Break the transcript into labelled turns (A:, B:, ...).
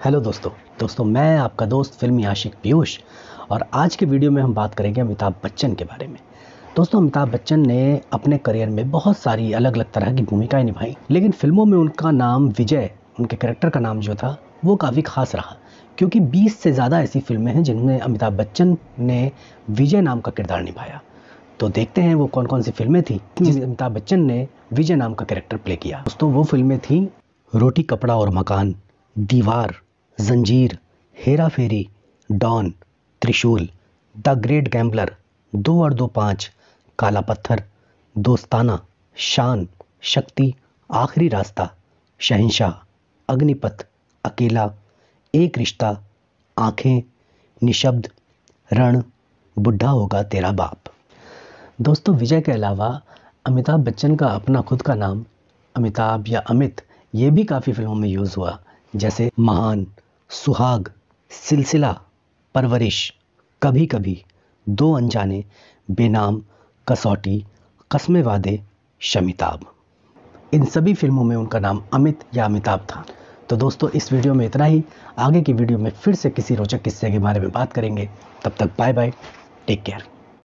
A: Hello दोस्तों। दोस्तों मैं आपका दोस्त फिल्मी आशिक पीयूष और आज के वीडियो में हम बात करेंगे अमिताभ बच्चन के बारे में। दोस्तों अमिताभ बच्चन ने अपने करियर में बहुत सारी अलग अलग तरह की भूमिकाएँ निभाई लेकिन फ़िल्मों में उनका नाम विजय उनके करेक्टर का नाम जो था वो काफ़ी खास रहा क्योंकि 20 से ज़्यादा ऐसी फ़िल्में हैं जिनमें अमिताभ बच्चन ने विजय नाम का किरदार निभाया। तो देखते हैं वो कौन कौन सी फ़िल्में थी जिसमें अमिताभ बच्चन ने विजय नाम का कैरेक्टर प्ले किया। दोस्तों वो फ़िल्में थी रोटी कपड़ा और मकान Deewar. Zanjeer Hera Pheri Don, Trishul, the great gambler, Do Aur Do पाँच, काला पत्थर, दोस्ताना, शान, शक्ति, आखिरी रास्ता, शहंशाह, अग्निपथ, अकेला, एक रिश्ता, आँखें, निशब्द, रण, बुढ़ा होगा तेरा बाप। दोस्तों, विजय के अलावा अमिताभ बच्चन का अपना खुद का नाम, अमिताभ या अमित, ये भी काफ़ी फ़िल्मों में यूज़ हुआ, जैसे महान सुहाग, सिलसिला, परवरिश। कभी कभी दो अनजाने, बेनाम, कसौटी कस्मे वादे शमिताभ इन सभी फ़िल्मों में उनका नाम अमित या अमिताभ था। तो दोस्तों, इस वीडियो में इतना ही। आगे की वीडियो में फिर से किसी रोचक किस्से के बारे में बात करेंगे। तब तक बाय बाय टेक केयर।